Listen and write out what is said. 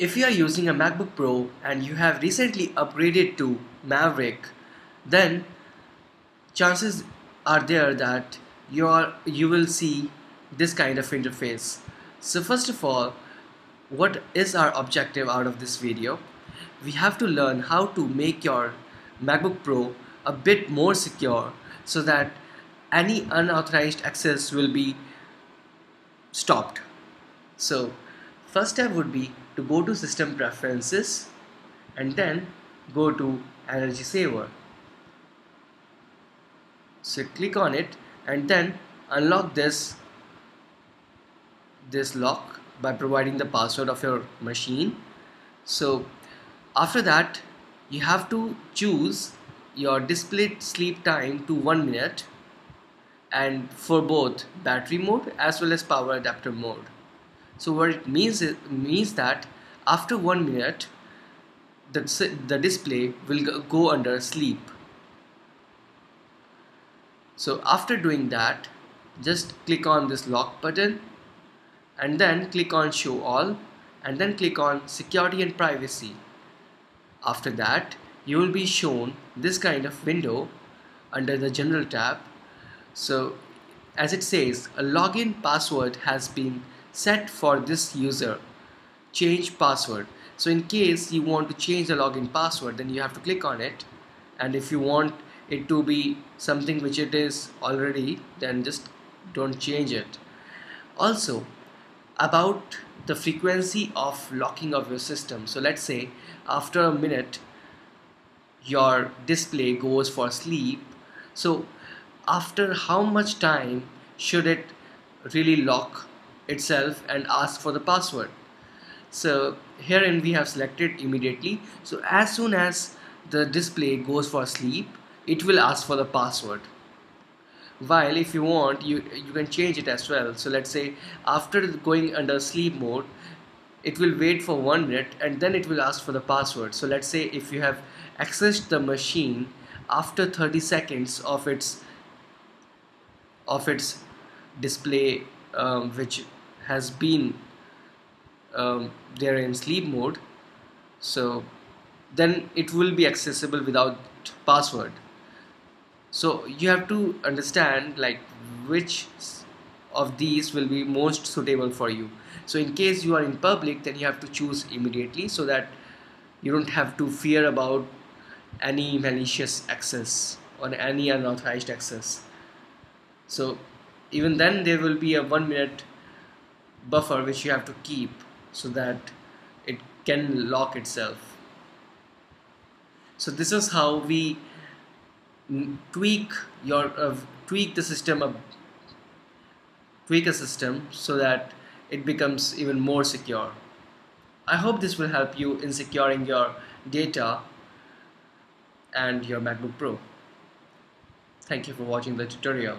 If you are using a MacBook Pro and you have recently upgraded to Maverick, then chances are there that you are you will see this kind of interface. So first of all, what is our objective out of this video? We have to learn how to make your MacBook Pro a bit more secure so that any unauthorized access will be stopped. So first step would be to go to system preferences and then go to energy saver. So click on it and then unlock this this lock by providing the password of your machine. So after that you have to choose your display sleep time to one minute and for both battery mode as well as power adapter mode so what it means it means that after one minute the, display will go under sleep. So after doing that just click on this lock button and then click on show all and then click on security and privacy. After that you will be shown this kind of window under the general tab. So as it says a login password has been set for this user change password. So in case you want to change the login password then you have to click on it. And if you want it to be something which it is already then just don't change it. Also about the frequency of locking of your system. So let's say after a minute your display goes for sleep. So after how much time should it really lock itself and ask for the password so herein we have selected immediately. So as soon as the display goes for sleep it will ask for the password. While if you want you you can change it as well. So let's say after going under sleep mode it will wait for one minute and then it will ask for the password. So let's say if you have accessed the machine after 30 seconds of its of its display um, which has been um, are in sleep mode. So then it will be accessible without password. So you have to understand like which of these will be most suitable for you. So in case you are in public then you have to choose immediately so that you don't have to fear about any malicious access or any unauthorized access. So even then there will be a one minute buffer which you have to keep so that it can lock itself. So this is how we tweak your uh, tweak the system uh, tweak a system so that it becomes even more secure. I hope this will help you in securing your data and your MacBook Pro. Thank you for watching the tutorial